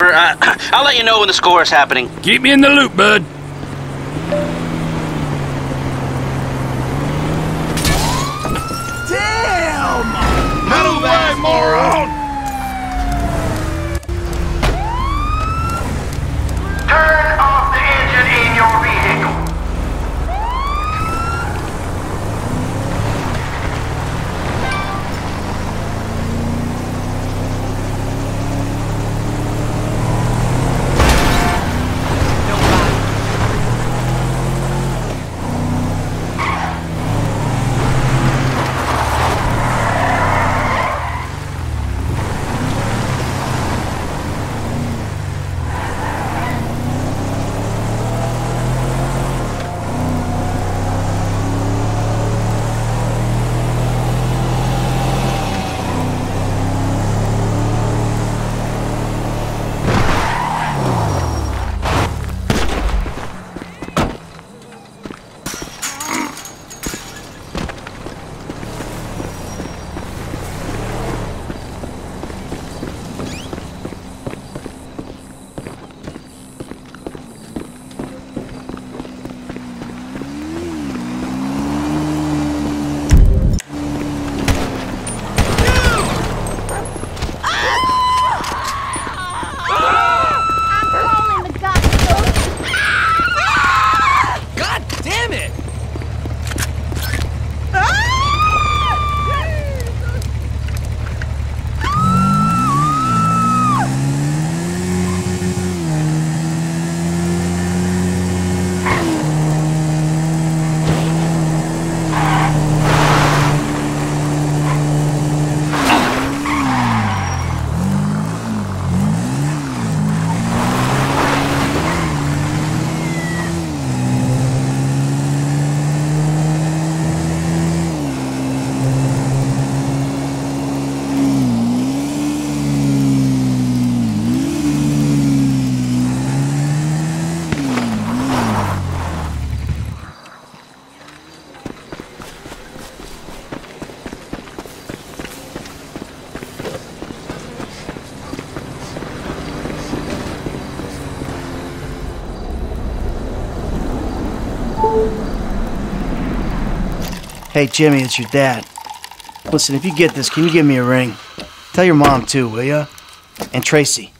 Uh, I'll let you know when the score is happening. Keep me in the loop, bud. Hey, Jimmy, it's your dad. Listen, if you get this, can you give me a ring? Tell your mom, too, will ya? And Tracy.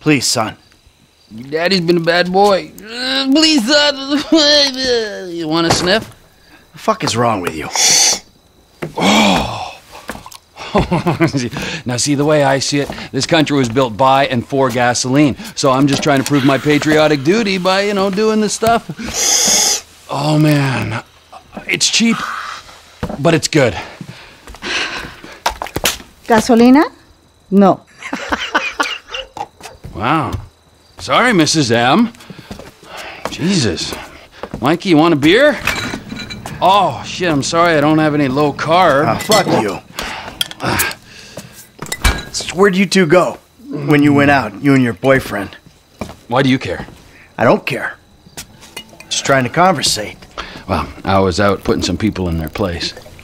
Please, son. Your daddy's been a bad boy. Uh, please, son. you want a sniff? The fuck is wrong with you? Oh. now, see, the way I see it, this country was built by and for gasoline. So I'm just trying to prove my patriotic duty by, you know, doing this stuff. Oh, man. It's cheap, but it's good. ¿Gasolina? No. Wow. Sorry, Mrs. M. Jesus. Mikey, you want a beer? Oh, shit, I'm sorry I don't have any low carb. Ah, fuck you. So where'd you two go when you went out, you and your boyfriend? Why do you care? I don't care. Just trying to conversate. Well, I was out putting some people in their place.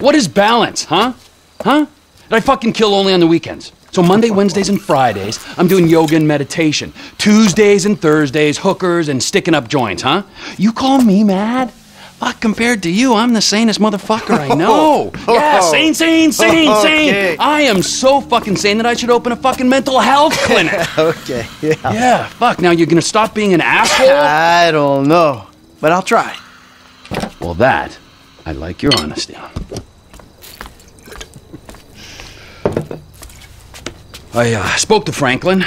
What is balance, huh? Huh? That I fucking kill only on the weekends. So Monday, Wednesdays, and Fridays, I'm doing yoga and meditation. Tuesdays and Thursdays, hookers and sticking up joints, huh? You call me mad? Fuck, compared to you, I'm the sanest motherfucker I know. Oh. Yeah, sane, sane, sane, Okay. sane. I am so fucking sane that I should open a fucking mental health clinic. Okay, yeah. yeah, fuck. Now you're gonna stop being an asshole? I don't know, but I'll try. Well, that I like your honesty on. I uh, spoke to Franklin.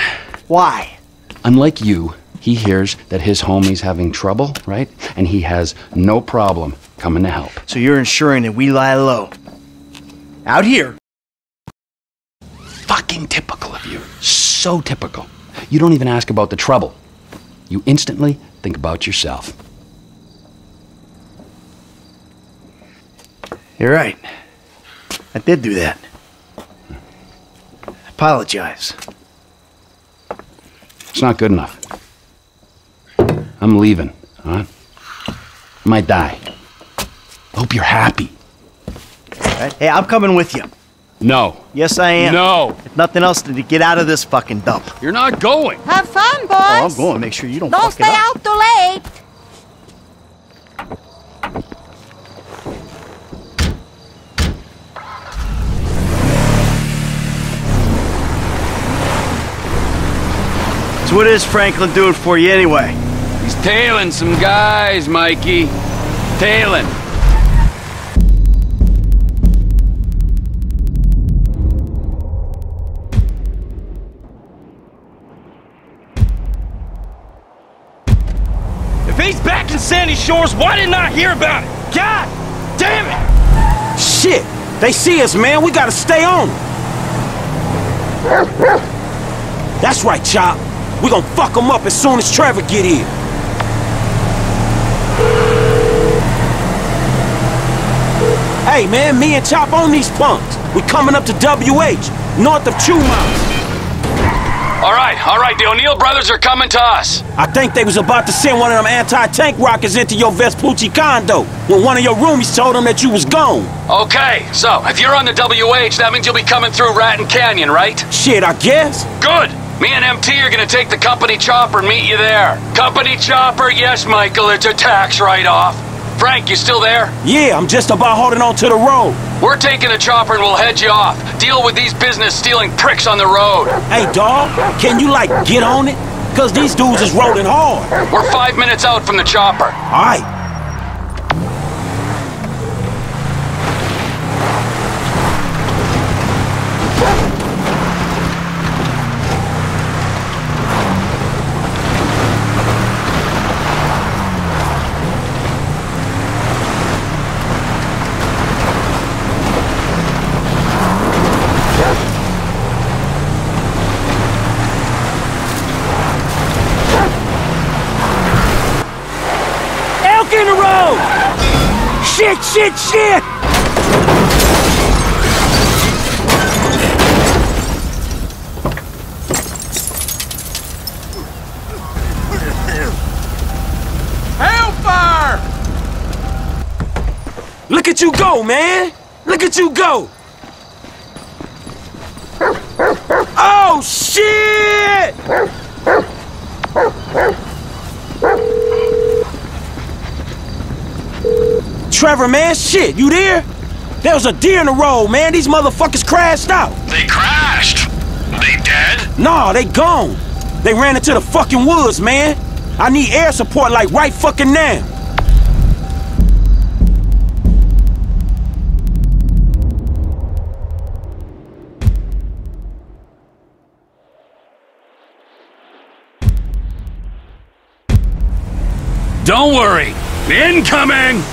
Why? Unlike you, he hears that his homie's having trouble, right? And he has no problem coming to help. So you're ensuring that we lie low. Out here. Fucking typical of you. So typical. You don't even ask about the trouble. You instantly think about yourself. You're right. I did do that. Apologize. It's not good enough. I'm leaving, huh? I might die. Hope you're happy. Right? Hey, I'm coming with you. No. Yes, I am. No. If nothing else, to get out of this fucking dump. You're not going. Have fun, boys. Oh, I'm going. Make sure you don't, Don't fuck stay it up. out too late. So what is Franklin doing for you anyway? He's tailing some guys, Mikey. Tailing. If he's back in Sandy Shores, why didn't I hear about it? God damn it! Shit! They see us, man. We gotta stay on. That's right, Chop. We gonna fuck them up as soon as Trevor get here. Hey, man, me and Chop on these punks. We coming up to WH, north of Chumash. All right, all right. The O'Neill brothers are coming to us. I think they was about to send one of them anti-tank rockets into your Vespucci condo when one of your roomies told them that you was gone. Okay, so if you're on the WH, that means you'll be coming through Raton Canyon, right? Shit, I guess. Good. Me and MT are gonna take the company chopper and meet you there. Company chopper, yes, Michael, it's a tax write-off. Frank, you still there? Yeah, I'm just about holding on to the road. We're taking the chopper and we'll head you off. Deal with these business-stealing pricks on the road. Hey, dog, can you, like, get on it? Cause these dudes is rolling hard. We're five minutes out from the chopper. All right. Elk in the road! Shit, shit! Hellfire! Look at you go, man! Look at you go! Oh, shit! Trevor, man, shit, you there? There was a deer in the road, man. These motherfuckers crashed out. They crashed. They dead? Nah, they gone. They ran into the fucking woods, man. I need air support like right fucking now. Don't worry. Incoming!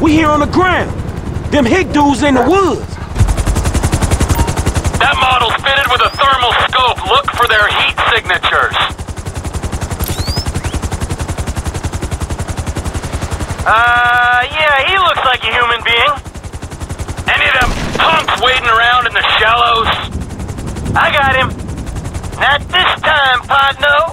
We here on the ground. Them hick dudes in the woods. That model's fitted with a thermal scope. Look for their heat signatures. Uh, yeah, he looks like a human being. Any of them punks wading around in the shallows? I got him. Not this time, Podno.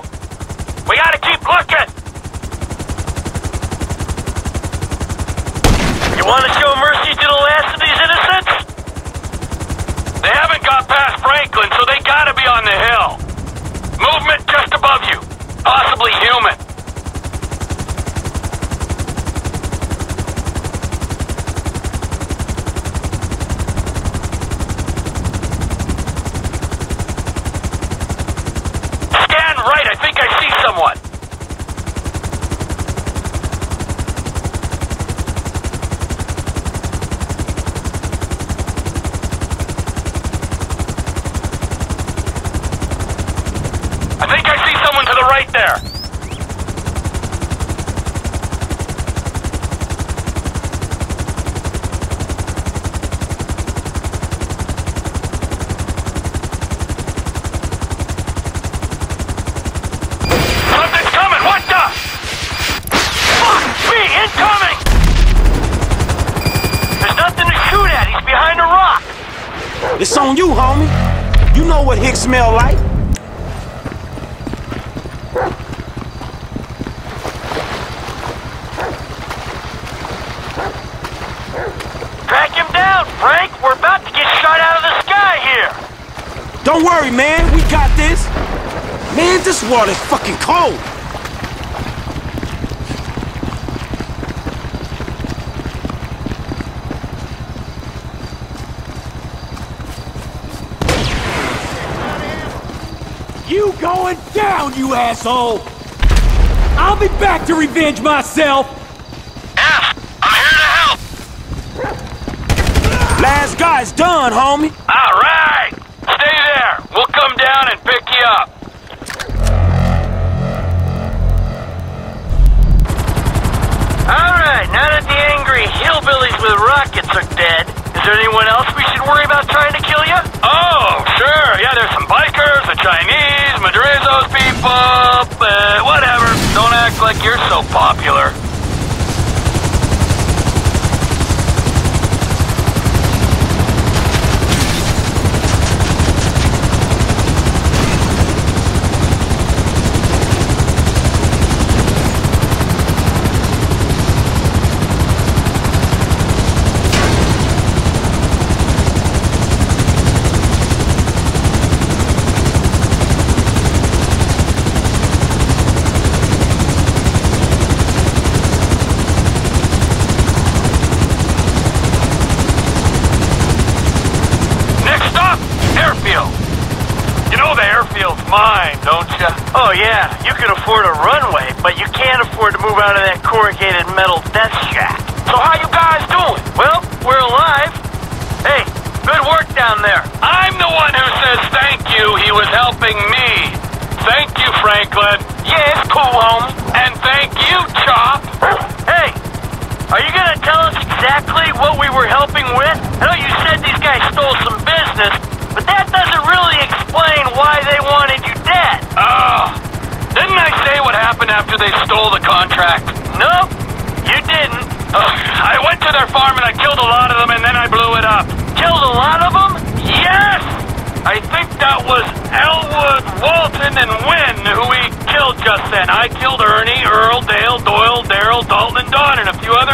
water is fucking cold! You going down, you asshole! I'll be back to revenge myself! Here to help! Last guy's done, homie! bikers, the Chinese, Madrazo's people, uh, whatever. Don't act like you're so popular.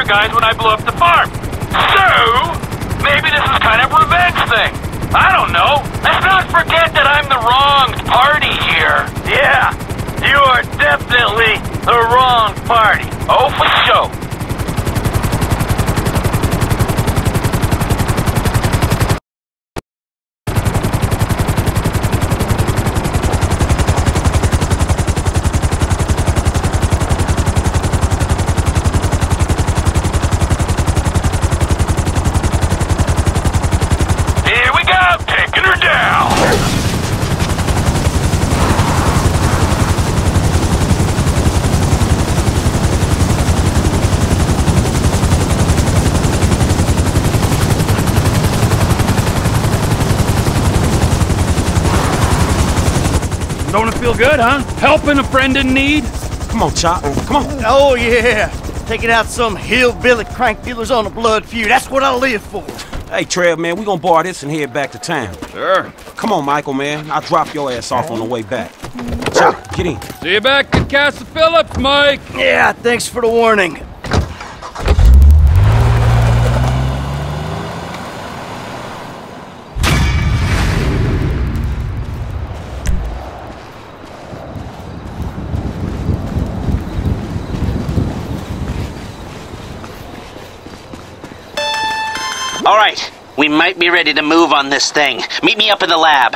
our guys when I blew up the farm. So, maybe this is kind of revenge thing. I don't know. Let's not forget that I'm the wrong party here. Yeah, you are definitely the wrong party. Oh, for sure. Feel good, huh? Helping a friend in need? Come on, Chop. Come on. Oh, yeah. Taking out some hillbilly crank dealers on a blood feud. That's what I live for. Hey, Trev, man, we gonna borrow this and head back to town. Sure. Come on, Michael, man. I'll drop your ass off on the way back. Chop, get in. See you back at Castle Philips, Mike. Yeah, thanks for the warning. All right, we might be ready to move on this thing. Meet me up in the lab.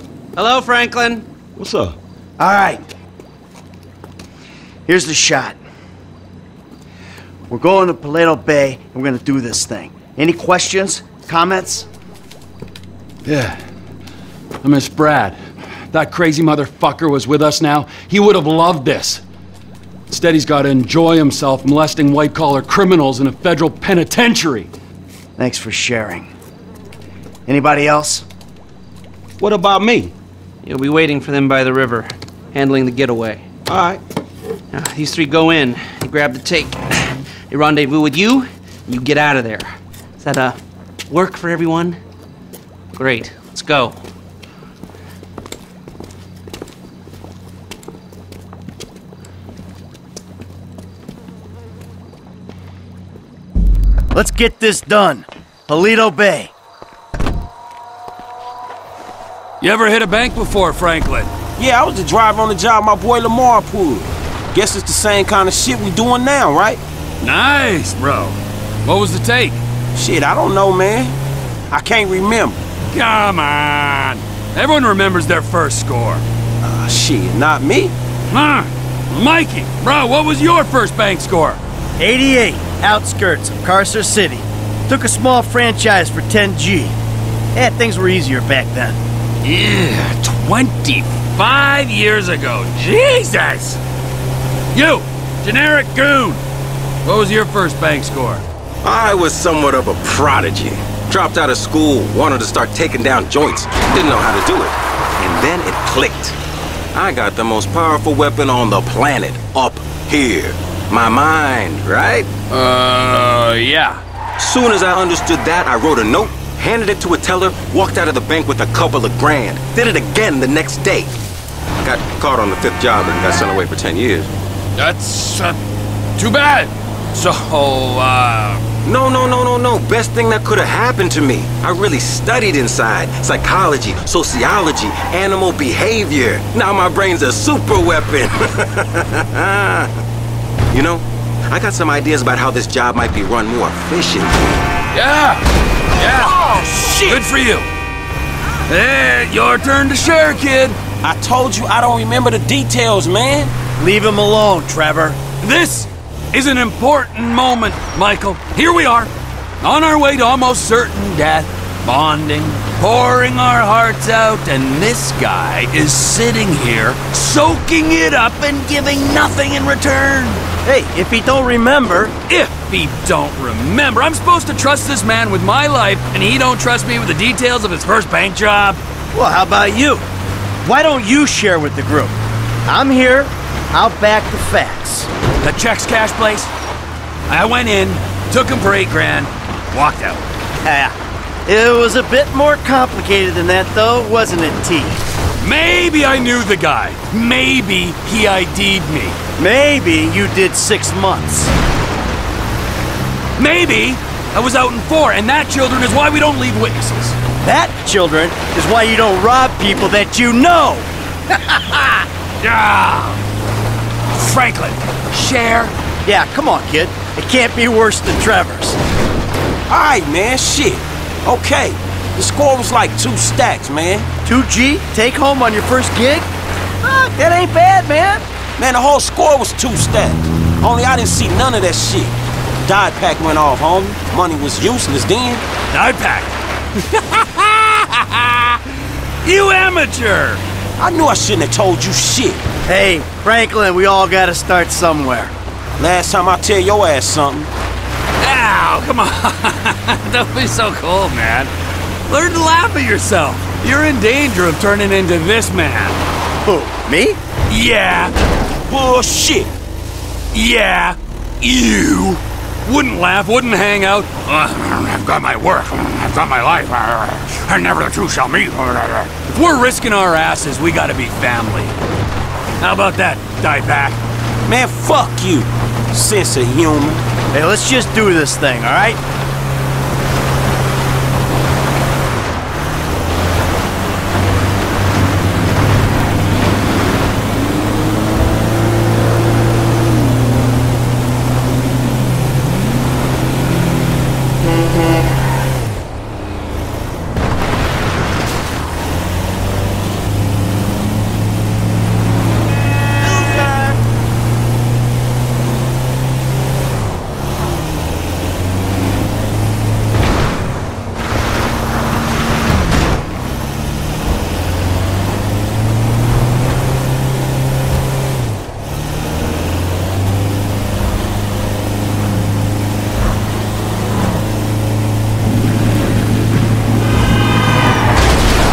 Hello, Franklin. What's up? All right. Here's the shot. We're going to Paleto Bay, and we're gonna do this thing. Any questions? Comments? Yeah. I miss Brad. That crazy motherfucker was with us now. He would have loved this. Instead, he's got to enjoy himself molesting white collar criminals in a federal penitentiary. Thanks for sharing. Anybody else? What about me? You'll be waiting for them by the river, handling the getaway. All right. Now, these three go in, you grab the take. They rendezvous with you, and you get out of there. Is that, a work for everyone? Great. Let's go. Let's get this done. Paleto Bay. You ever hit a bank before, Franklin? Yeah, I was the driver on the job my boy Lamar pulled. Guess it's the same kind of shit we doing now, right? Nice, bro. What was the take? Shit, I don't know, man. I can't remember. Come on. Everyone remembers their first score. Ah, shit, not me. Huh? Mikey, bro, what was your first bank score? 88, outskirts of Carcer City. Took a small franchise for 10G. Yeah, things were easier back then. Yeah, 25 years ago. Jesus! You, generic goon. What was your first bank score? I was somewhat of a prodigy. Dropped out of school, wanted to start taking down joints, didn't know how to do it. And then it clicked. I got the most powerful weapon on the planet up here. My mind, right? Uh, yeah. Soon as I understood that, I wrote a note, handed it to a teller, walked out of the bank with a couple of grand. Did it again the next day. Got caught on the fifth job and got sent away for 10 years. That's uh, too bad. So, uh... No, no, no, no, no. Best thing that could have happened to me. I really studied inside. Psychology, sociology, animal behavior. Now my brain's a super weapon. you know, I got some ideas about how this job might be run more efficiently. Yeah! Yeah! Oh, shit! Good for you. Hey, your turn to share, kid. I told you I don't remember the details, man. Leave him alone, Trevor. This is an important moment, Michael. Here we are, on our way to almost certain death, bonding, pouring our hearts out, and this guy is sitting here, soaking it up and giving nothing in return. Hey, if he don't remember, If he don't remember, I'm supposed to trust this man with my life, and he don't trust me with the details of his first bank job. well, how about you? Why don't you share with the group? I'm here. I'll back the facts. The checks cash place. I went in, took him for eight grand, walked out. Ah, it was a bit more complicated than that, though, wasn't it, T? Maybe I knew the guy. Maybe he ID'd me. Maybe you did six months. Maybe I was out in four, and that, children, is why we don't leave witnesses. That, children, is why you don't rob people that you know. Yeah. Franklin, share. Yeah, come on, kid. It can't be worse than Trevor's. All right, man, shit. Okay, the score was like two stacks, man. 2G, take home on your first gig? Ah, that ain't bad, man. Man, the whole score was two stacks. Only I didn't see none of that shit. Dye pack went off, homie. Money was useless then. Die pack. you amateur. I knew I shouldn't have told you shit. Hey, Franklin, we all gotta start somewhere. Last time I tell your ass something. Ow, come on. Don't be so cold, man. Learn to laugh at yourself. You're in danger of turning into this man. Who, me? Yeah, Bullshit. yeah, you. Wouldn't laugh, wouldn't hang out. I've got my work, I've got my life, and never the two shall meet. If we're risking our asses, we gotta be family. How about that, die back? Man, fuck you. Sense of humor. Hey, let's just do this thing, all right?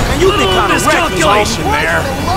Man, you think kind of reckless, Miscalculation homie. there.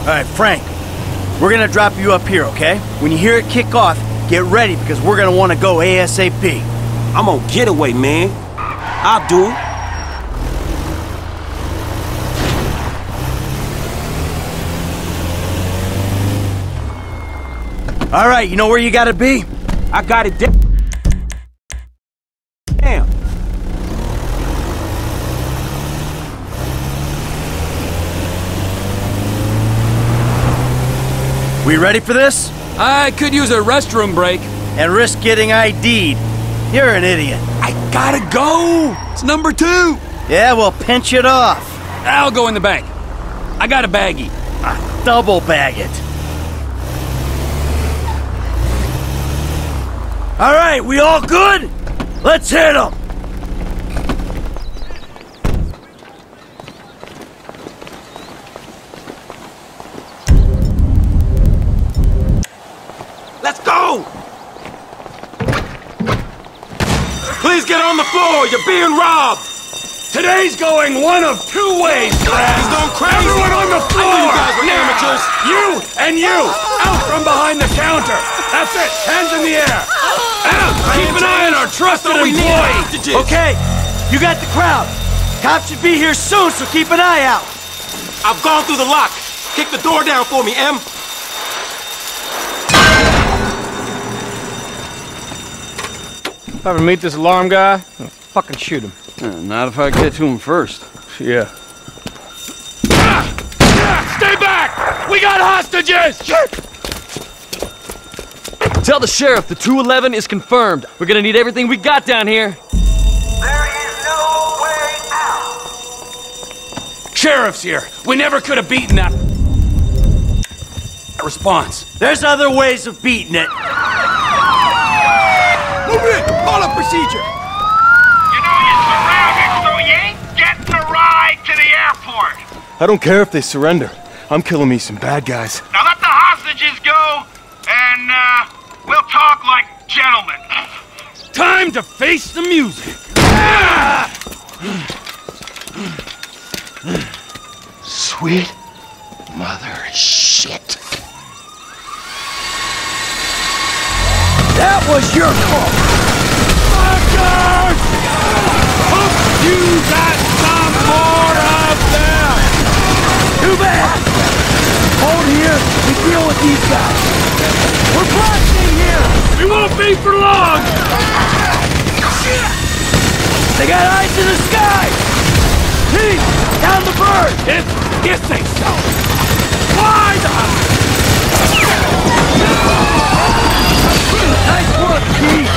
All right, Frank, we're gonna drop you up here, okay? When you hear it kick off, get ready because we're gonna wanna go ASAP. I'm on getaway, man. I'll do it. All right, you know where you gotta be? I got it down. Damn. We ready for this? I could use a restroom break. And risk getting ID'd. You're an idiot. I gotta go. It's number two. Yeah, well, pinch it off. I'll go in the bank. I got a baggie. Ah, double bag it. All right, we all good? Let's hit them. Let's go! Please get on the floor. You're being robbed. Today's going one of two ways, Brad. He's going crazy. Everyone on the floor! I knew you guys were now. amateurs. You and you! Out from behind the counter! That's it! Hands in the air! Out! Keep an eye on our trusted employee! Okay, you got the crowd. Cops should be here soon, so keep an eye out. I've gone through the lock. Kick the door down for me, M. I ever meet this alarm guy, I'll fucking shoot him. not if I get to him first. Yeah. Stay back! We got hostages! Tell the sheriff the 211 is confirmed. We're gonna need everything we got down here. There is no way out. Sheriff's here. We never could have beaten that. Response. There's other ways of beating it. Move in! Call a procedure! You know you're surrounded, so you ain't getting a ride to the airport. I don't care if they surrender. I'm killing me some bad guys. Now let the hostages go, and uh, we'll talk like gentlemen. Time to face the music! Sweet mother shit. That was your fault. Fuckers! Hope you got some more of them! Too bad. Hold here. We deal with these guys. We're blasting here. We won't be for long! They got eyes in the sky. Teeth down the bird. If, if they so! Why the... Nice work, Keith.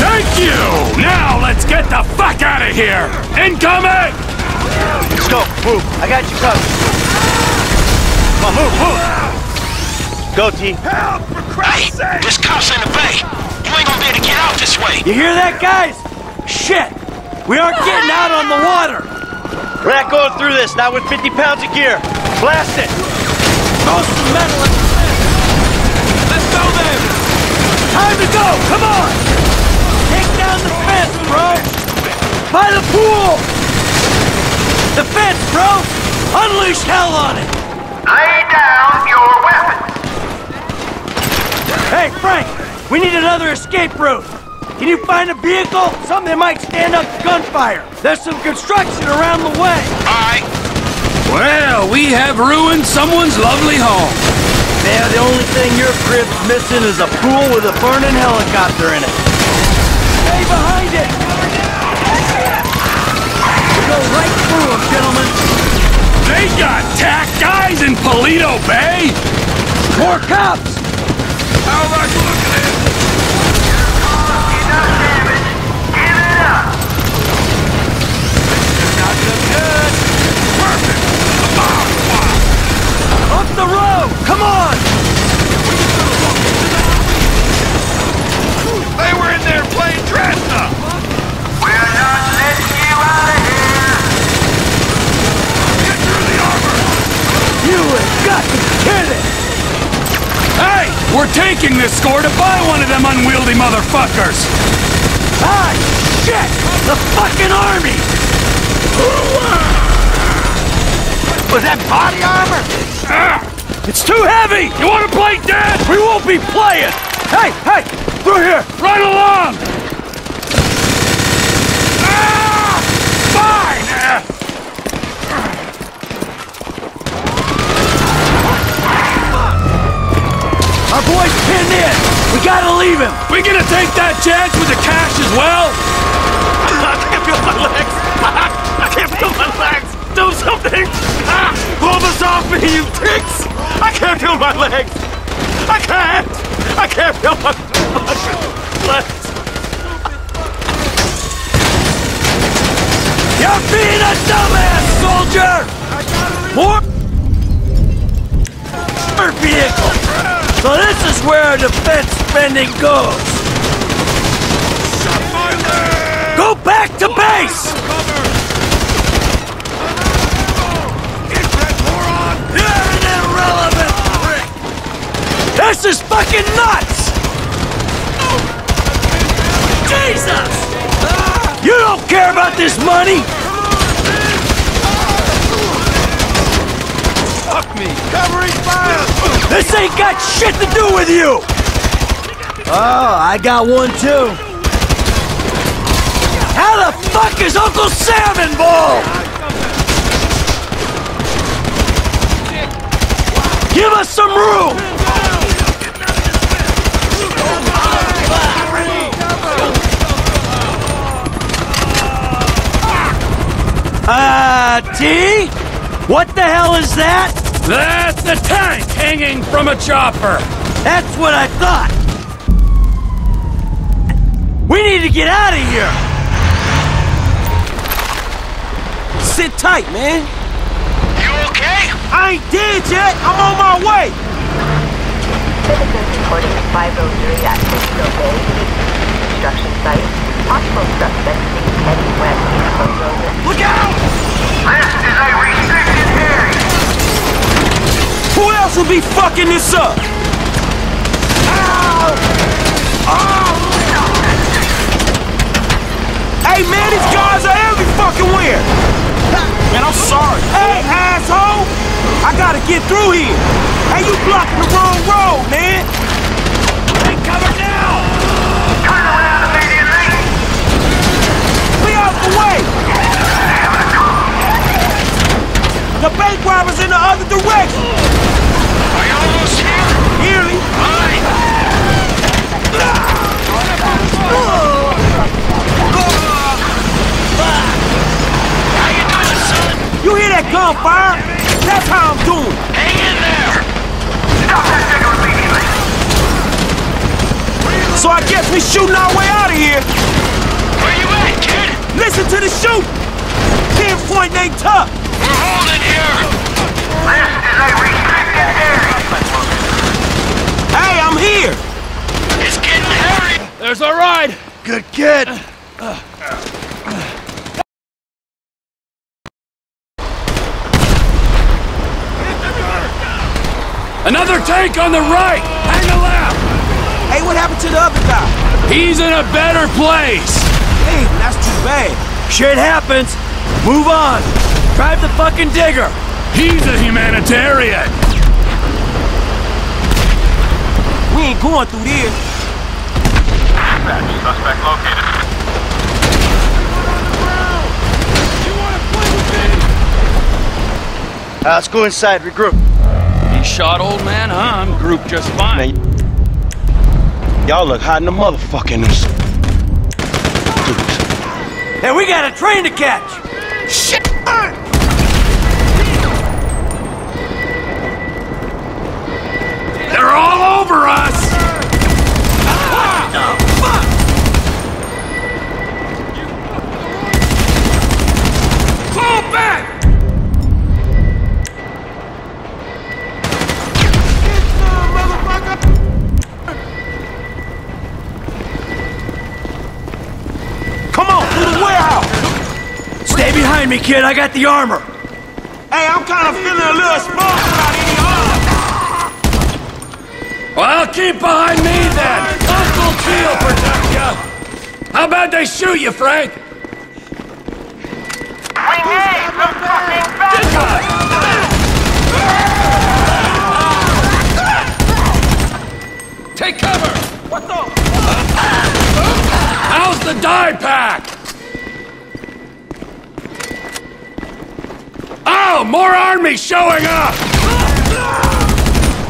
Thank you! Now let's get the fuck out of here! Incoming! Let's go. Move. I got you covered. Come on, move, move. Go, T. Help, for Christ's sake! This cop's in the bay. You ain't gonna be able to get out this way. You hear that, guys? Shit! We aren't getting out on the water! We're not going through this, not with 50 pounds of gear. Blast it! Throw some metal Time to go! Come on! Take down the fence, bro! By the pool! The fence, bro! Unleash hell on it! Lay down your weapons. Hey, Frank! We need another escape route! Can you find a vehicle? Something that might stand up to gunfire. There's some construction around the way. Alright. Well, we have ruined someone's lovely home. Yeah, the only thing your crib's missing is a pool with a burning helicopter in it. Stay behind it! Go right through them, gentlemen. They got tack guys in Paleto Bay? More cops! How much Come on! They were in there playing Dresna! We're not letting you out of here. Get through the armor! You have got to be kidding! Hey! We're taking this score to buy one of them unwieldy motherfuckers! Ah, shit! The fucking army! Was that body armor? Ah! It's too heavy! You wanna play dead? We won't be playing! Hey, hey! Through here! Run along! Ah! Fine! Our boy's pinned in! We gotta leave him! We gonna take that chance with the cash as well? I can't feel my legs! I can't feel my legs! Do something! Pull this off me, you dicks! I can't feel my legs! I can't! I can't feel my legs! You're being a dumbass, soldier! More vehicle! So this is where defense spending goes! Go back to base! This is fucking nuts! Jesus! You don't care about this money? Fuck me! Covering fire! This ain't got shit to do with you! Oh, I got one too. How the fuck is Uncle Sam involved? Give us some room! Uh, T? What the hell is that? That's a tank hanging from a chopper! That's what I thought! We need to get out of here! Sit tight, man. You okay? I ain't dead yet. I'm on my way. Citizens reporting 503 at Cisco Bay, construction site. Possible suspect seen heading west from Roman. Look out! This is a restricted area. Who else will be fucking this up? Ow! Oh! Hey, man, these guys are every fucking where. Man, I'm sorry. Hey, asshole! I gotta get through here. Hey, you blocking the wrong road, man. Take cover now! Turn around immediately. Be out the way! The bank robber's in the other direction! Are you almost here? Nearly. Right. How you doing, son? You hear that gunfire? That's how I'm doing. Hang in there. Stop that nigga immediately. So I guess we shooting our way out of here. Where you at, kid? Listen to the shoot. Pinpoint ain't tough. We're holding here. This is a restricted area. Hey, I'm here. It's getting hairy. There's a ride! Good kid. Another tank on the right! Hang a left! Hey, what happened to the other guy? He's in a better place! Hey, that's too bad. Shit happens. Move on. Drive the fucking digger. He's a humanitarian! We ain't going through this. Dispatch, Suspect located. Uh, let's go inside, regroup. He shot old man, huh? I'm grouped just fine. Y'all look hot in the motherfucker in this. Hey, we got a train to catch. Shit! They're all over us! Fall back! Come on, through the warehouse. Stay behind me, kid. I got the armor. Hey, I'm kind of feeling a little small Well, keep behind me then! Uncle Keel protect ya! How about they shoot you, Frank? We need some fucking backup. Take cover! What the? How's the dye pack? Oh, more army showing up!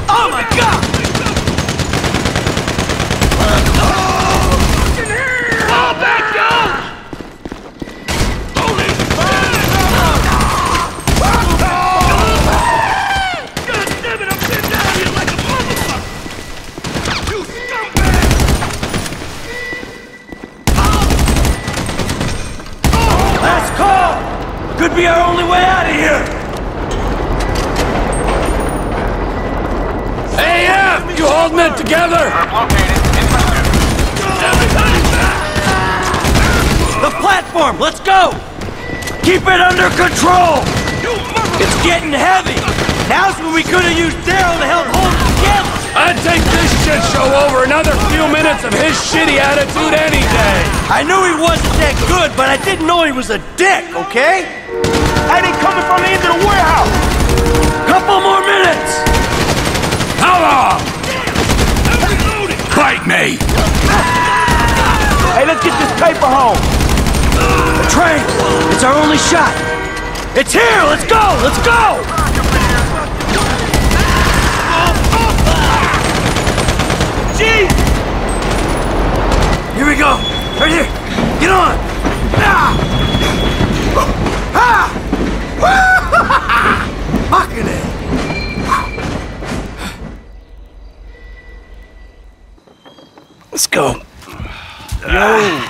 Oh my god! It together? Located in pursuit. Everybody back! The platform! Let's go! Keep it under control! It's getting heavy! Now's when we could have used Daryl to help hold it together! I'd take this shit show over another few minutes of his shitty attitude any day. I knew he wasn't that good, but I didn't know he was a dick, okay? Hey, they coming from the end of the warehouse. Couple more minutes. Paper home. The train. It's our only shot. It's here. Let's go. Let's go. Gee! Here we go. Right here. Get on. Ah! Ah! It. Let's go. Yo.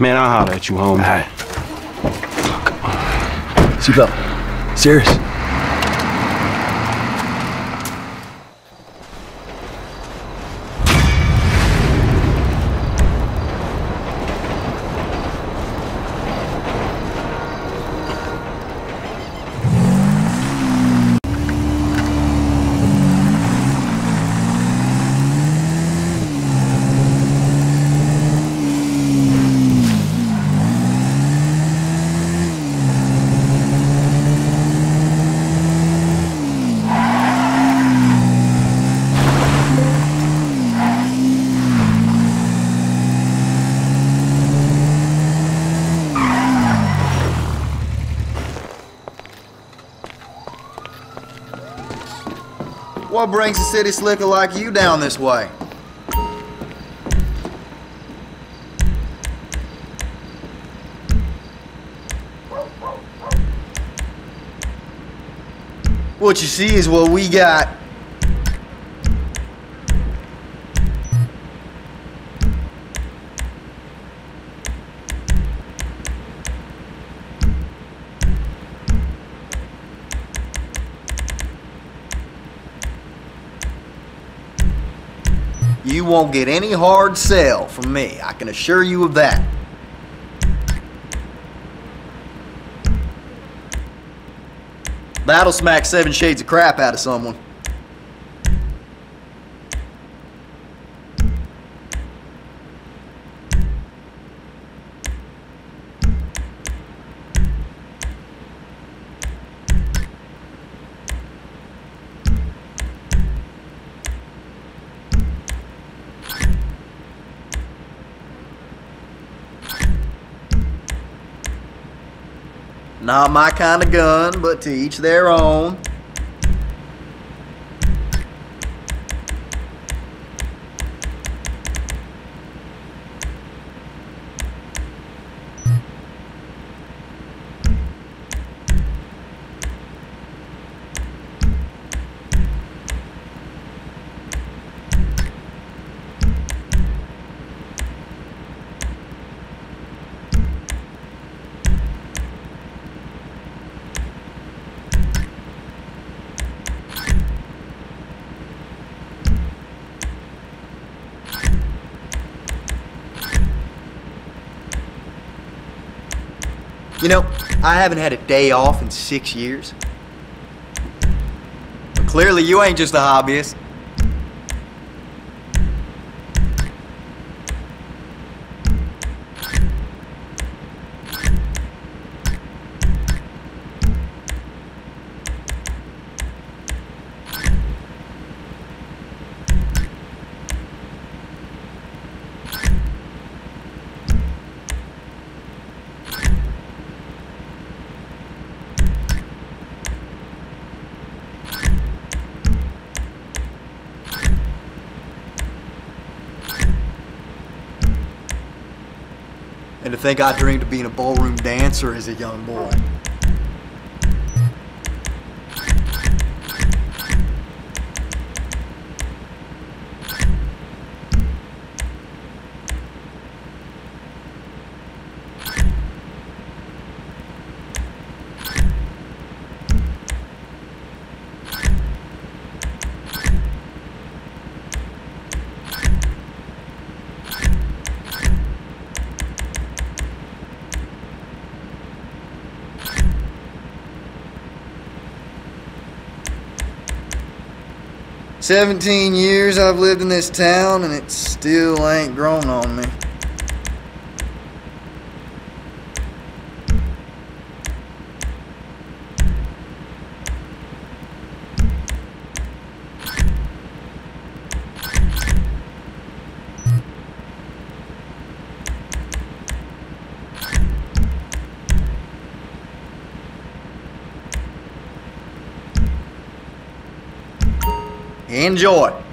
Man, I'll holler at you, homie. All right. Seatbelt. Serious. Brings a city slicker like you down this way? What you see is what we got. Won't get any hard sell from me, I can assure you of that. That'll smack seven shades of crap out of someone. Not my kind of gun, but to each their own. You know, I haven't had a day off in six years. But clearly you ain't just a hobbyist. Think I dreamed of being a ballroom dancer as a young boy. Seventeen years I've lived in this town and it still ain't grown on me. Enjoy.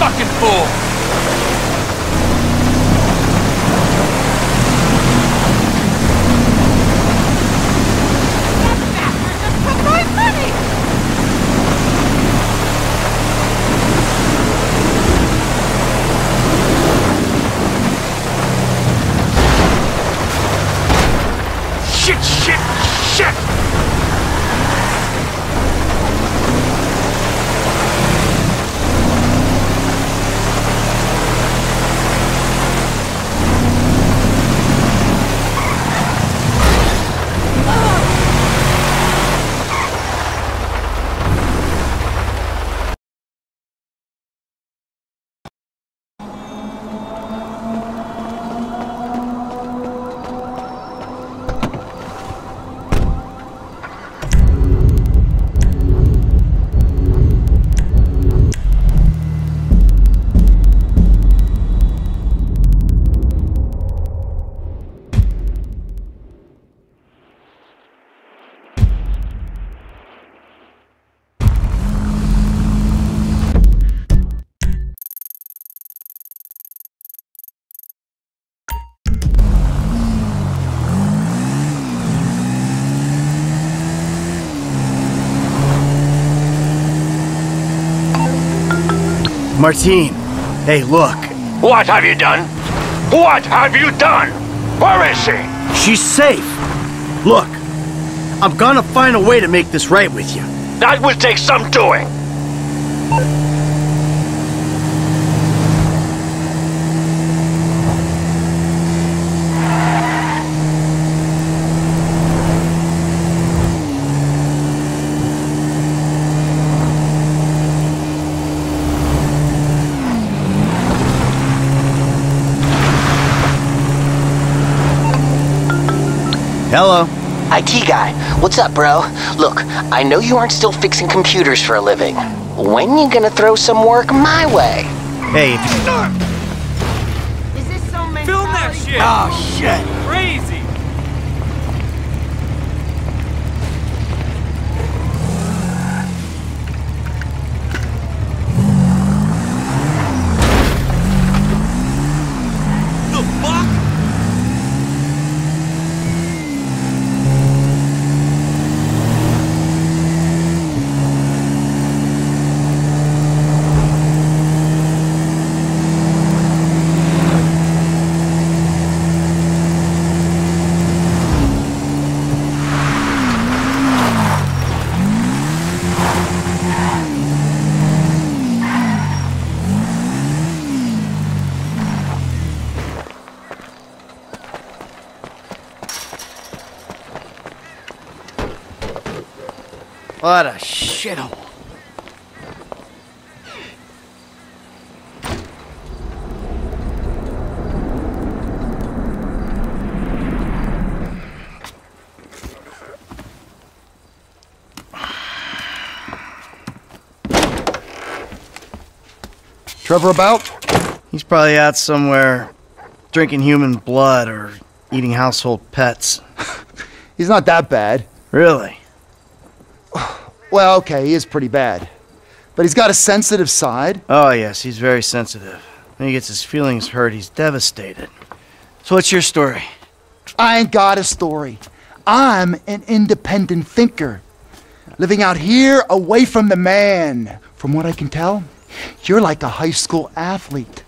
Fucking fool! Martine, hey, look. What have you done? What have you done? Where is she? She's safe. Look, I'm gonna find a way to make this right with you. That will take some doing. Hello. IT guy, what's up, bro? Look, I know you aren't still fixing computers for a living. When you gonna throw some work my way? Hey, stop! Is this so many? Film that shit! Oh, shit. Crazy! What a shithole. Trevor about? He's probably out somewhere drinking human blood or eating household pets. He's not that bad. Really? Well, okay, he is pretty bad. But he's got a sensitive side. Oh, yes, he's very sensitive. When he gets his feelings hurt, he's devastated. So, what's your story? I ain't got a story. I'm an independent thinker. Living out here away from the man. From what I can tell, you're like a high school athlete.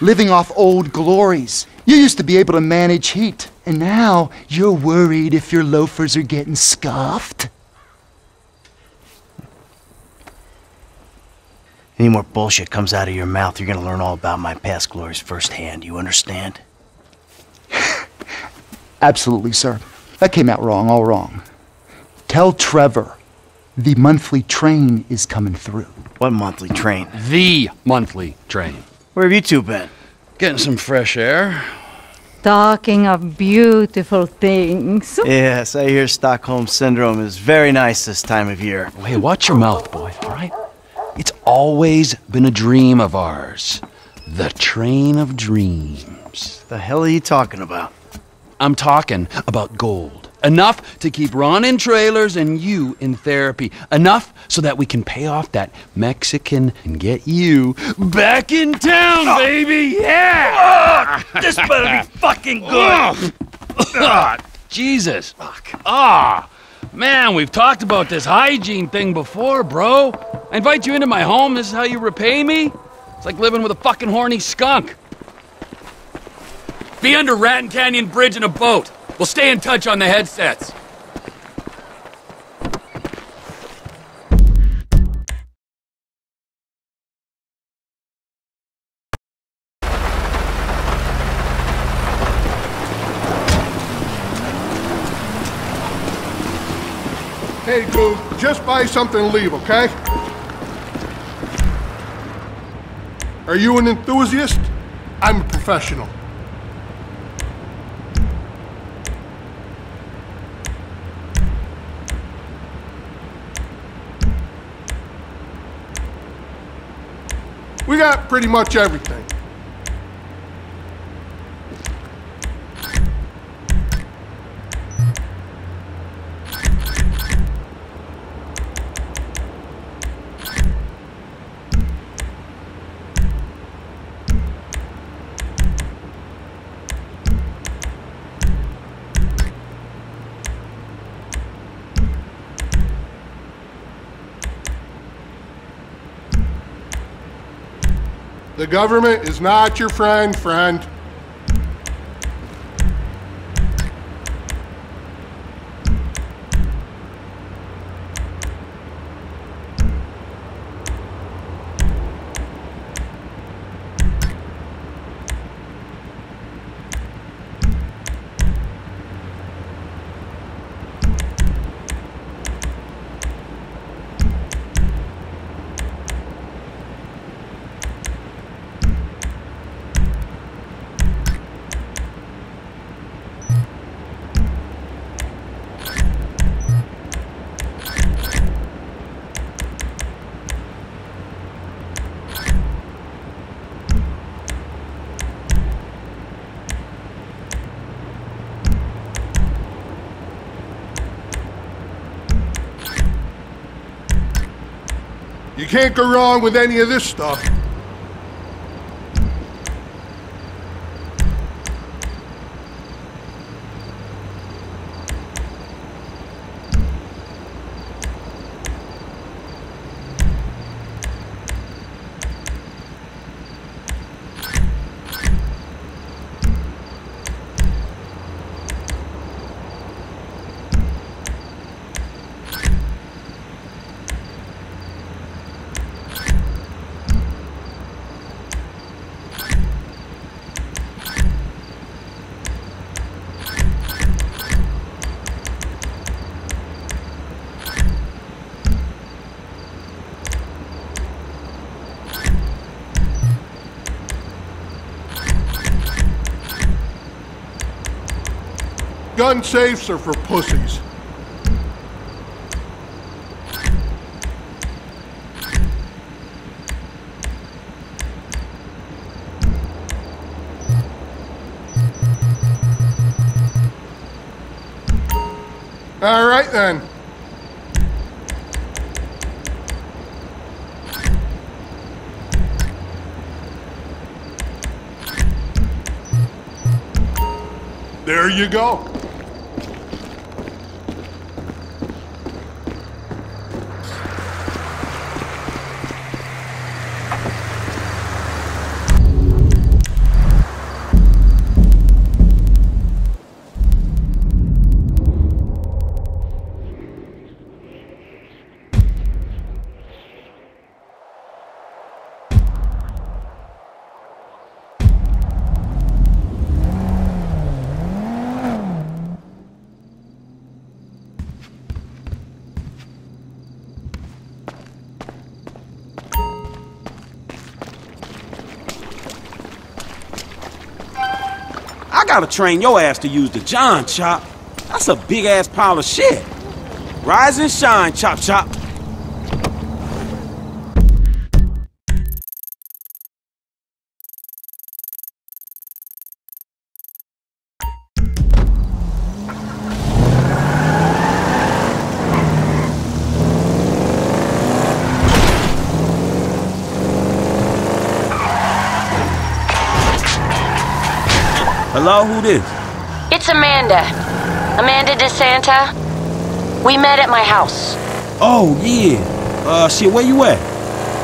Living off old glories. You used to be able to manage heat, and now you're worried if your loafers are getting scuffed. Any more bullshit comes out of your mouth, you're gonna learn all about my past glories firsthand. You understand? Absolutely, sir. That came out wrong, all wrong. Tell Trevor the monthly train is coming through. What monthly train? The monthly train. Where have you two been? Getting some fresh air. Talking of beautiful things. Yes, I hear Stockholm Syndrome is very nice this time of year. Hey, watch your mouth, boy, all right? It's always been a dream of ours. The train of dreams. The hell are you talking about? I'm talking about gold. Enough to keep Ron in trailers and you in therapy. Enough so that we can pay off that Mexican and get you back in town, Oh. baby! Yeah! this better be fucking good. Ah, Jesus. Fuck. Ah, man, we've talked about this hygiene thing before, bro. I invite you into my home. This is how you repay me? It's like living with a fucking horny skunk. Be under Raton Canyon Bridge in a boat. We'll stay in touch on the headsets. Just buy something and leave, okay? Are you an enthusiast? I'm a professional. We got pretty much everything. The government is not your friend, friend. You can't go wrong with any of this stuff. Gun safes are for pussies. All right then. There you go. Gotta train your ass to use the John Chop. That's a big ass pile of shit. Rise and shine, Chop Chop. Hello, who this? It's Amanda. Amanda De Santa. We met at my house. Oh, yeah. Uh, shit, where you at?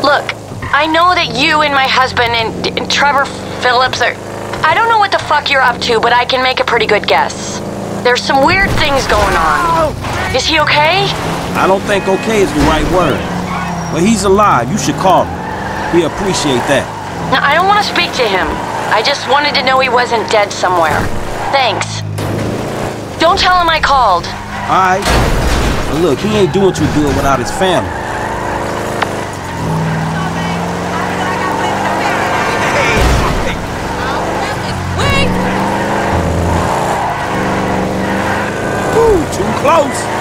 Look, I know that you and my husband and, and Trevor Philips are. I don't know what the fuck you're up to, but I can make a pretty good guess. There's some weird things going on. Is he okay? I don't think okay is the right word. But he's alive. You should call him. We appreciate that. No, I don't want to speak to him. I just wanted to know he wasn't dead somewhere. Thanks. Don't tell him I called. Alright. Look, he ain't doing too good without his family. Too close.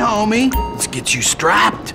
Homie. Let's get you strapped.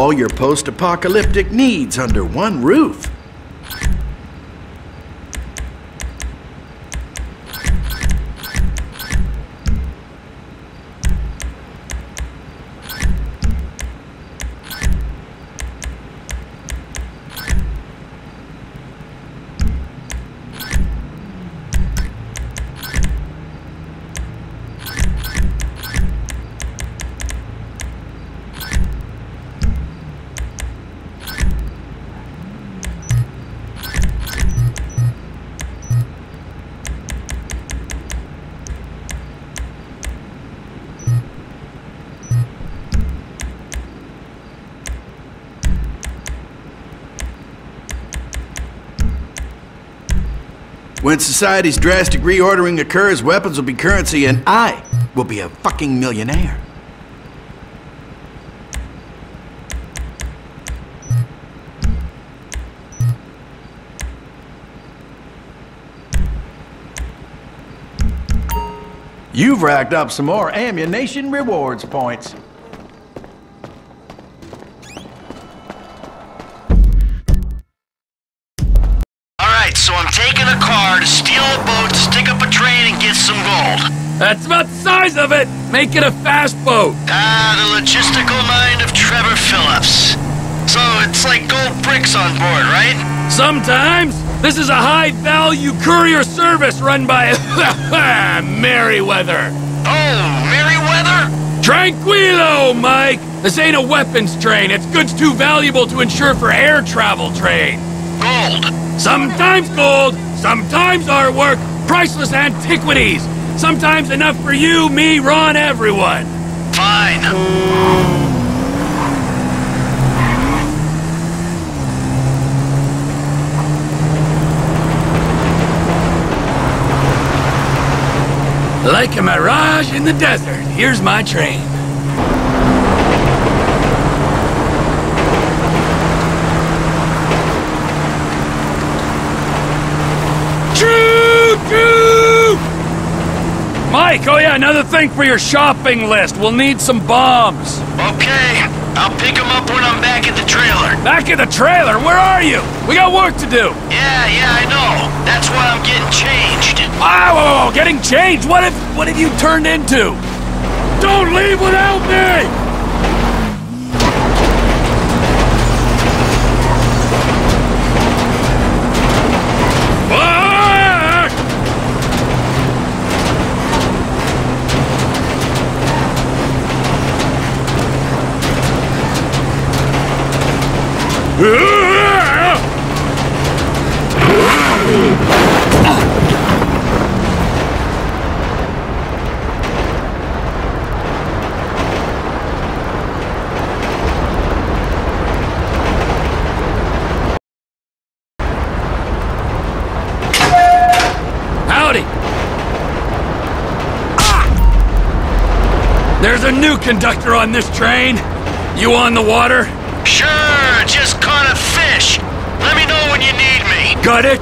All your post-apocalyptic needs under one roof. Society's drastic reordering occurs, weapons will be currency, and I will be a fucking millionaire. You've racked up some more ammunition rewards points. Make it a fast boat. Ah, the logistical mind of Trevor Philips. So it's like gold bricks on board, right? Sometimes. This is a high-value courier service run by Merryweather. Oh, Merryweather? Tranquilo, Mike. This ain't a weapons train. It's goods too valuable to insure for air travel train. Gold. Sometimes gold, sometimes artwork, priceless antiquities. Sometimes enough for you, me, Ron, everyone. Fine. Like a mirage in the desert, here's my train. Mike, oh yeah, another thing for your shopping list. We'll need some bombs. Okay, I'll pick them up when I'm back at the trailer. Back at the trailer? Where are you? We got work to do. Yeah, yeah, I know. That's why I'm getting changed. Ah, whoa, whoa, whoa, getting changed? What if, what have you turned into? Don't leave without me! Ah! There's a new conductor on this train. You on the water? Sure, just caught a fish. Let me know when you need me. Gut it,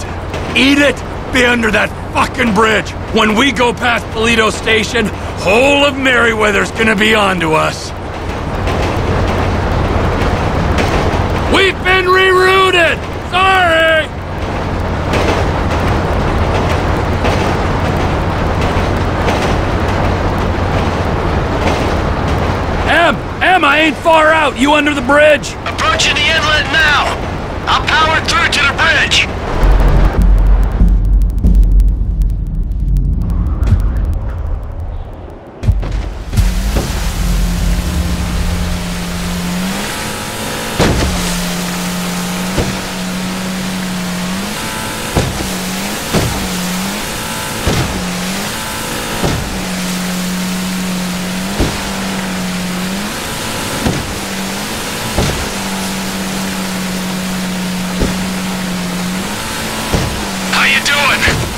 eat it, be under that fucking bridge. When we go past Toledo Station, whole of Merryweather's gonna be onto us. We've been rerouted! Sorry! Em, Em, I ain't far out. You under the bridge? Approaching the inlet now. I'll power through to the bridge.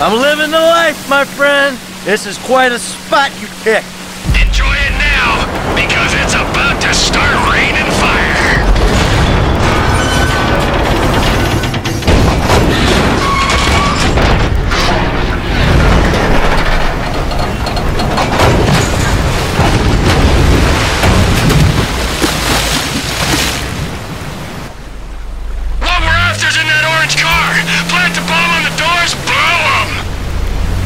I'm living the life, my friend. This is quite a spot you picked. Enjoy it now, because it's about to start raining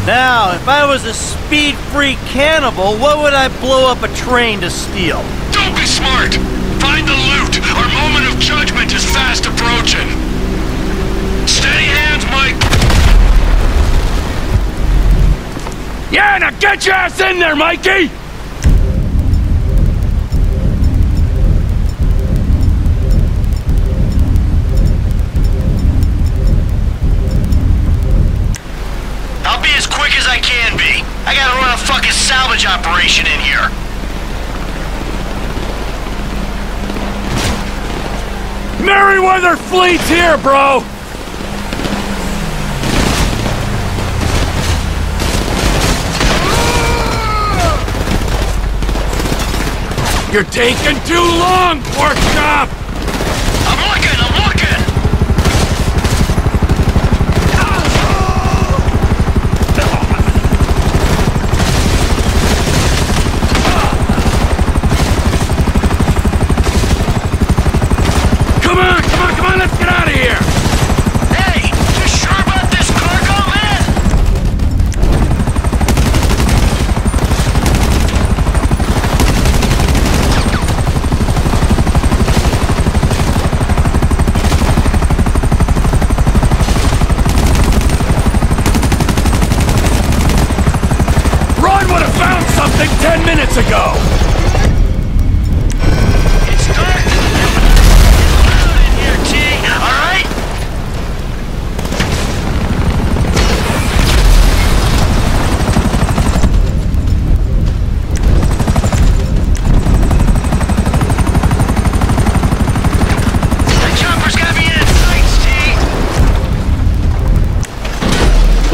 Now, if I was a speed-free cannibal, what would I blow up a train to steal? Don't be smart. Find the loot. Our moment of judgment is fast approaching. Steady hands, Mike. Yeah, now get your ass in there, Mikey! I gotta run a fucking salvage operation in here. Merryweather Fleet's here, bro! You're taking too long, pork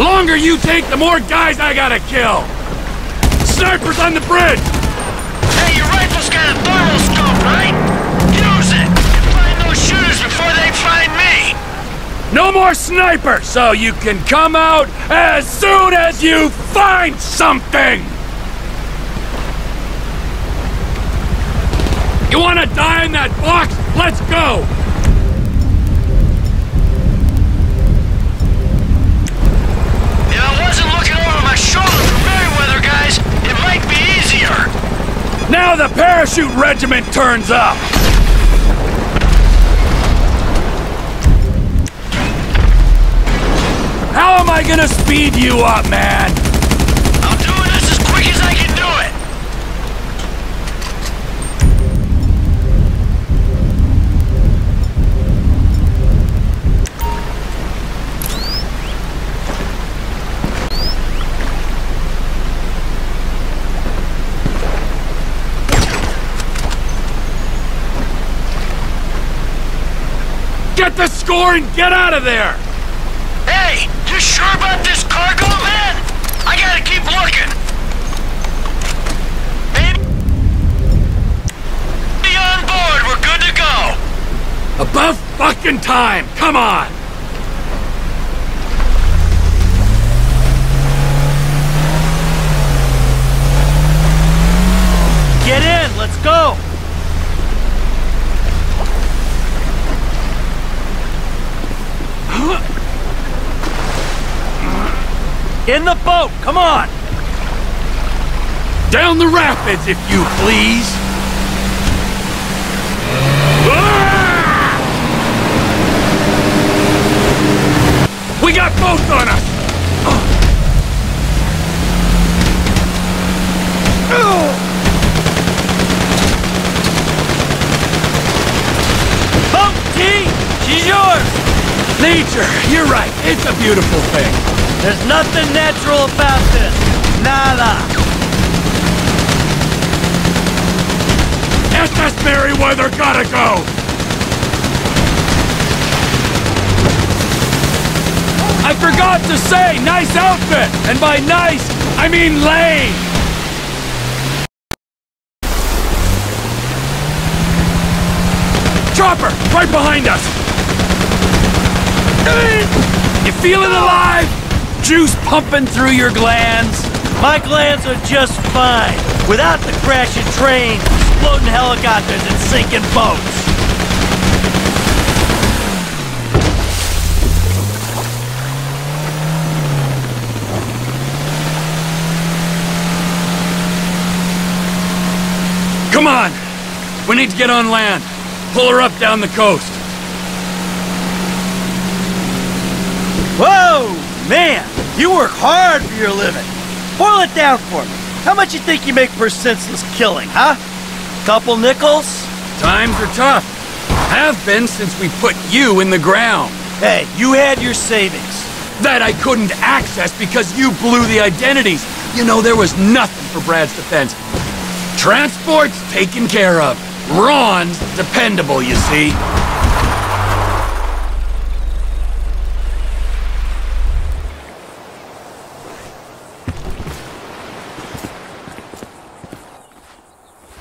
Longer you take, the more guys I gotta kill! Snipers on the bridge! Hey, your rifle's got a thermal scope, right? Use it! Find those shooters before they find me! No more sniper, so you can come out as soon as you find something! You wanna die in that box? Let's go! If I wasn't looking over my shoulder for Merryweather guys, it might be easier! Now the parachute regiment turns up! How am I gonna speed you up, man? Get and get out of there! Hey, you sure about this cargo, man? I gotta keep looking! Be on board, we're good to go! About fucking time! Come on! Get in, let's go! In the boat, come on! Down the rapids, if you please! Ah! We got boats on us! Boat, T! She's yours! Nature, you're right. It's a beautiful thing. There's nothing natural about this. Nada. SS Merryweather gotta go! I forgot to say, nice outfit! And by nice, I mean lame! Chopper, right behind us! You feeling alive? juice pumping through your glands. My glands are just fine without the crashing trains, exploding helicopters, and sinking boats. Come on! We need to get on land. Pull her up down the coast. Whoa! Man! You work hard for your living. Boil it down for me. How much you think you make per senseless killing, huh? Couple nickels? Times are tough. Have been since we put you in the ground. Hey, you had your savings. That I couldn't access because you blew the identities. You know, there was nothing for Brad's defense. Transport's taken care of. Ron's dependable, you see.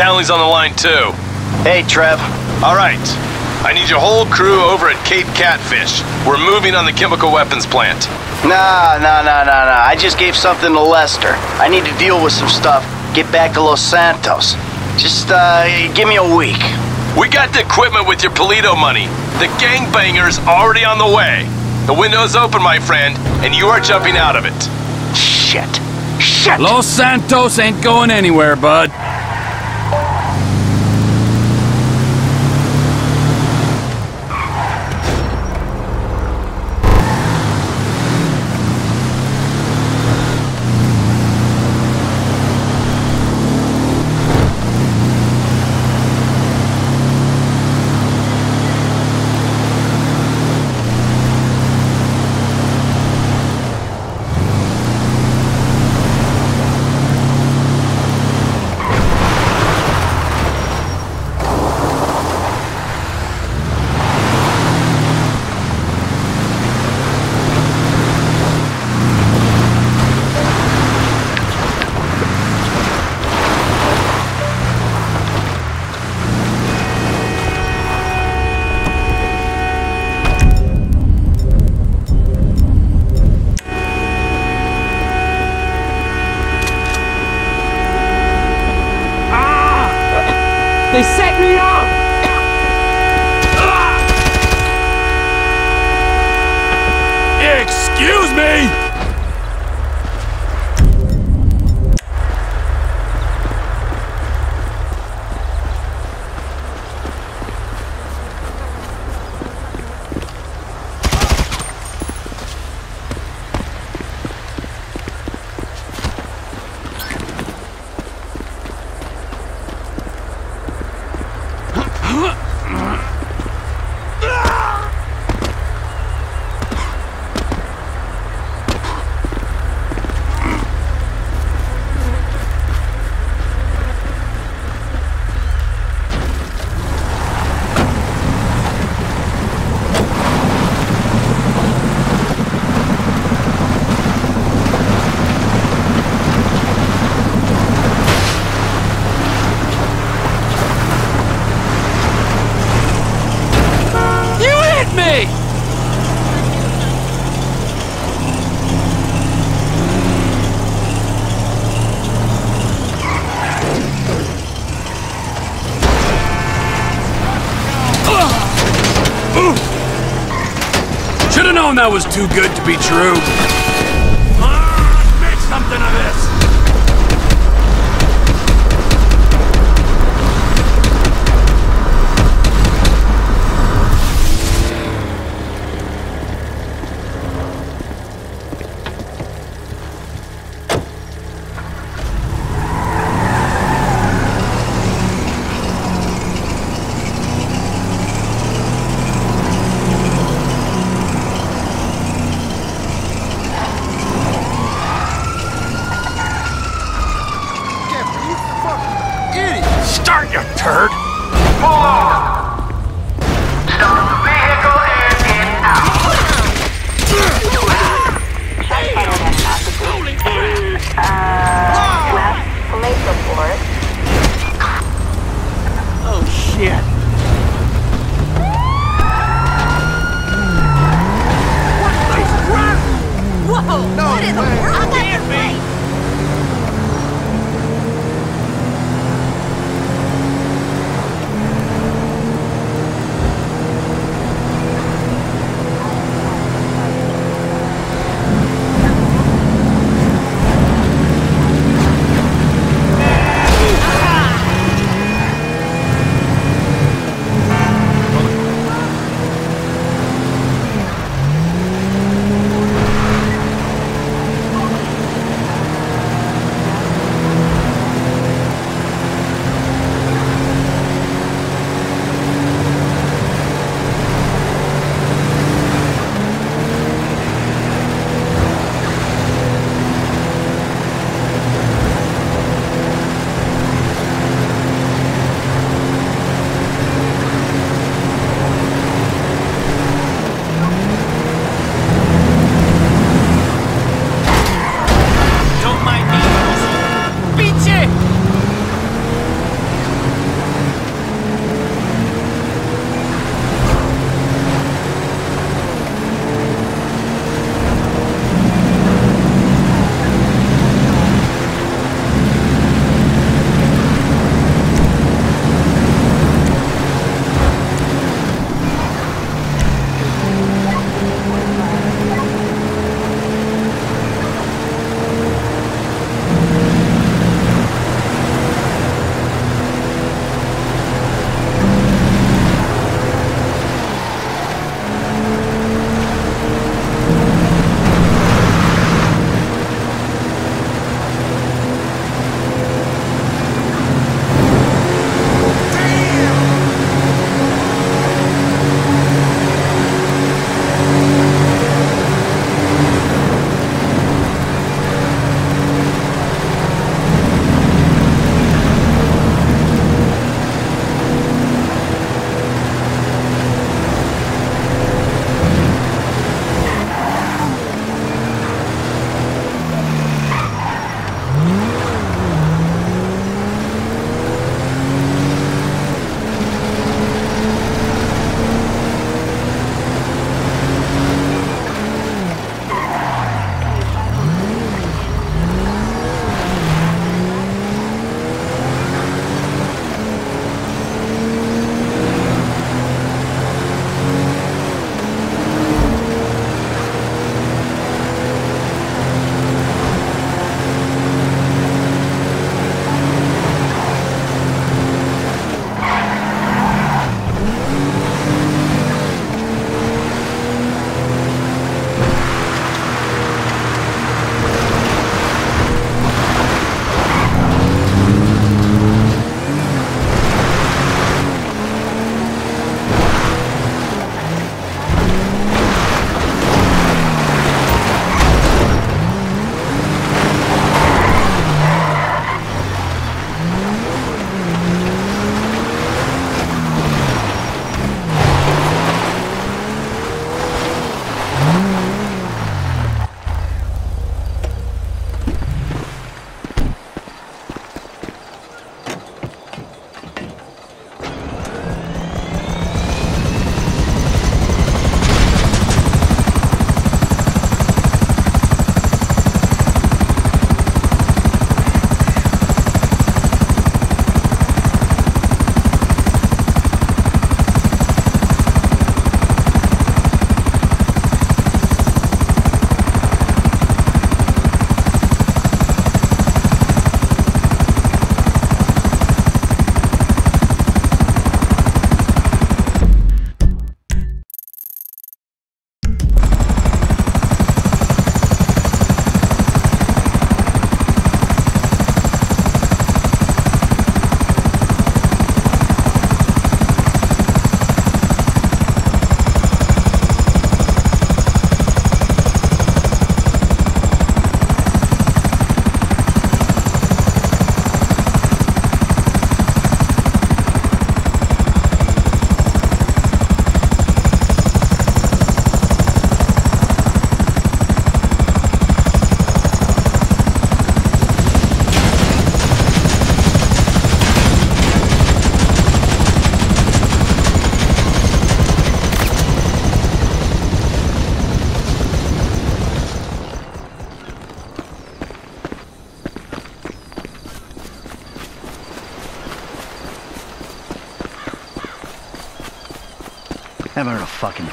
Townley's on the line too. Hey, Trev. All right. I need your whole crew over at Cape Catfish. We're moving on the chemical weapons plant. Nah, nah, nah, nah, nah. I just gave something to Lester. I need to deal with some stuff. Get back to Los Santos. Just, uh, give me a week. We got the equipment with your Paleto money. The gangbanger's already on the way. The window's open, my friend, and you are jumping out of it. Shit. Shit! Los Santos ain't going anywhere, bud. That was too good to be true.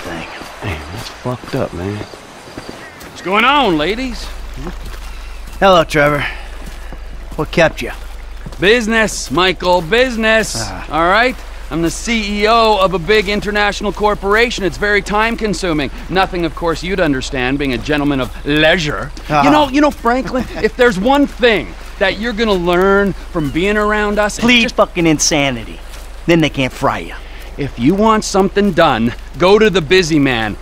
Heard a fucking thing. Man, that's fucked up, man. What's going on, ladies? Hello, Trevor. What kept you? Business, Michael, business. Ah. All right? I'm the CEO of a big international corporation. It's very time consuming. Nothing, of course, you'd understand, being a gentleman of leisure. Ah. You know, you know, Franklin, if there's one thing that you're gonna learn from being around us, please just- fucking insanity. Then they can't fry you. If you want something done, go to the busy man.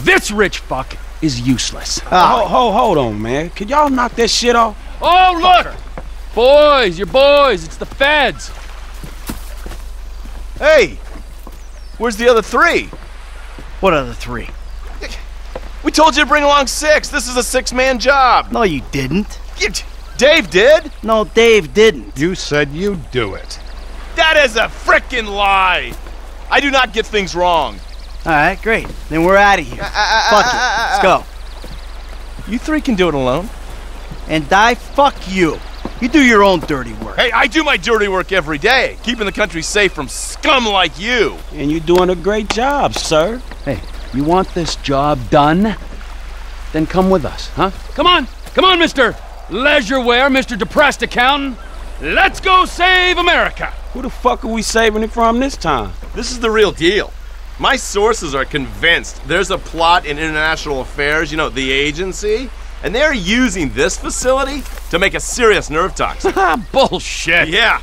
This rich fuck is useless. Ah. Hold, hold, hold on, man. Could y'all knock that shit off? Oh, look! Boys, you're boys. It's the feds. Hey! Where's the other three? What other three? We told you to bring along six. This is a six-man job. No, you didn't. Dave did? No, Dave didn't. You said you'd do it. That is a frickin' lie. I do not get things wrong. All right, great. Then we're out of here. Uh, uh, uh, fuck it. Let's go. You three can do it alone. And die, fuck you. You do your own dirty work. Hey, I do my dirty work every day, keeping the country safe from scum like you. And you're doing a great job, sir. Hey, you want this job done? Then come with us, huh? Come on! Come on, Mr. Leisureware, Mr. Depressed Accountant! Let's go save America! Who the fuck are we saving it from this time? This is the real deal. My sources are convinced there's a plot in international affairs, you know, the agency, and they're using this facility to make a serious nerve toxin. Ah, bullshit! Yeah.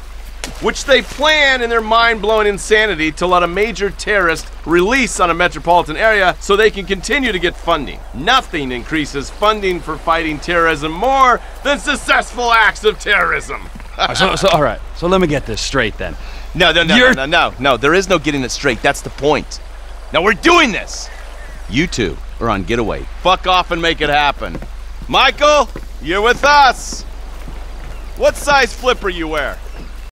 Which they plan in their mind blowing insanity to let a major terrorist release on a metropolitan area so they can continue to get funding. Nothing increases funding for fighting terrorism more than successful acts of terrorism. So, so, all right, so let me get this straight then. No, no, no, You're- no, no, no, no. There is no getting it straight. That's the point. Now we're doing this. You two are on getaway. Fuck off and make it happen. Michael, you're with us. What size flipper you wear?